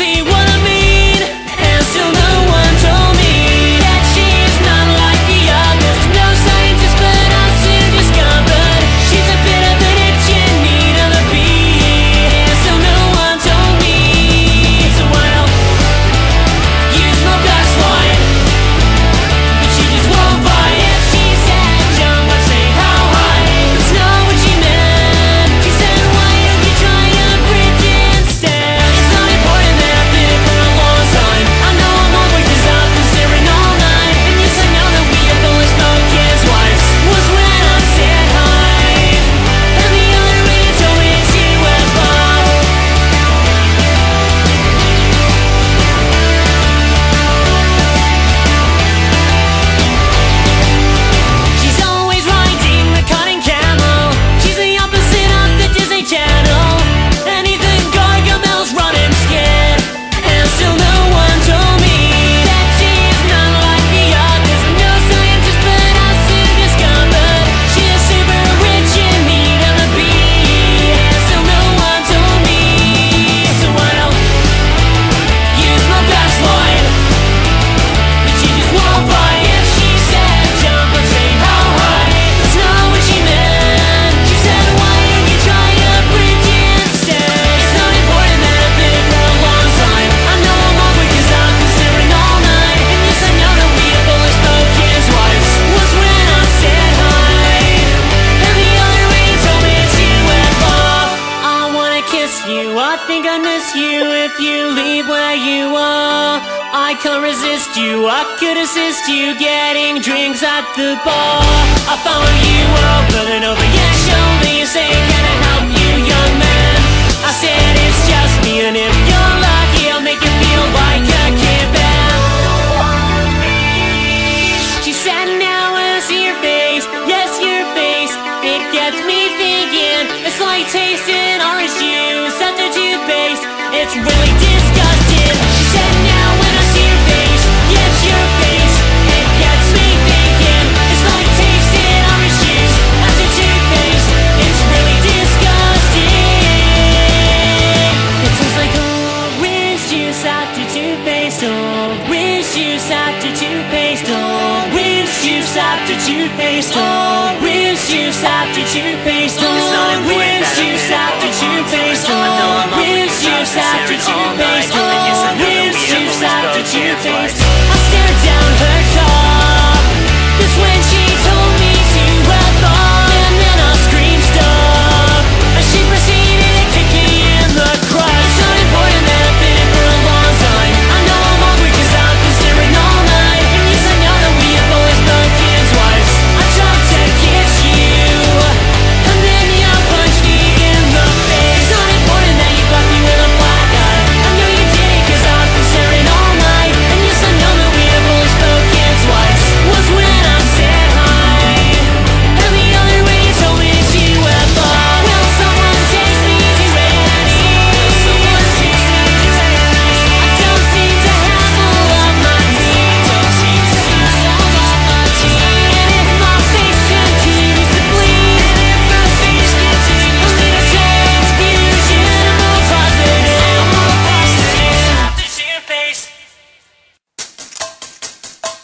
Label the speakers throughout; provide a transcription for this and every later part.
Speaker 1: see what think I miss you if you leave where you are. I can't resist you, I could assist you getting drinks at the bar. I where you were, pulling over your shoulder. You say, Can I help you, young man? I said, It's just me, and if you're lucky, I'll make you feel like a kid back. She said, Now I see your face, yes, your face. It gets me thinking, it's like tasting orange juice after toothpaste. It's really disgusting. Juice after toothpaste. It's
Speaker 2: not important that I'm
Speaker 1: juice
Speaker 2: in it
Speaker 1: after
Speaker 2: for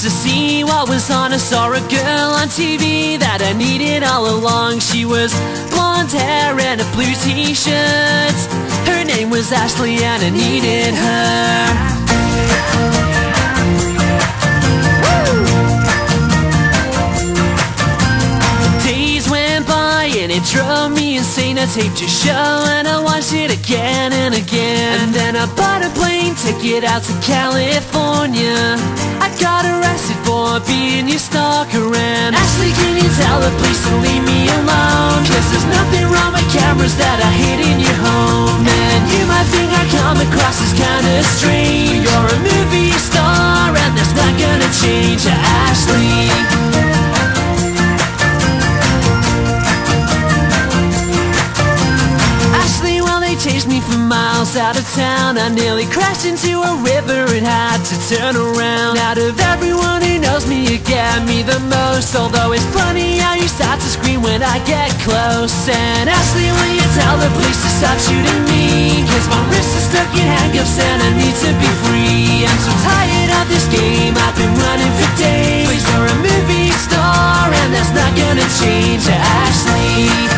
Speaker 1: To see what was on, I saw a girl on TV that I needed all along. She was blonde hair and a blue t-shirt. Her name was Ashley and I needed her. Days went by and it drove me insane. I taped your show and I watched it again and again. And I bought a plane ticket out to California. I got arrested for being your stalker and Ashley, can you tell the police to leave me alone? Cause there's nothing wrong with cameras that I hid in your home. And you might think I come across as kinda strange. You're a movie star and that's not gonna change, Ashley. Ashley, was out of town I nearly crashed into a river and had to turn around. Out of everyone who knows me, you get me the most. Although it's funny how you start to scream when I get close. And Ashley, will you tell the police to stop shooting me? Cause my wrists are stuck in handcuffs and I need to be free. I'm so tired of this game, I've been running for days. Please, you're a movie star and that's not gonna change. Ashley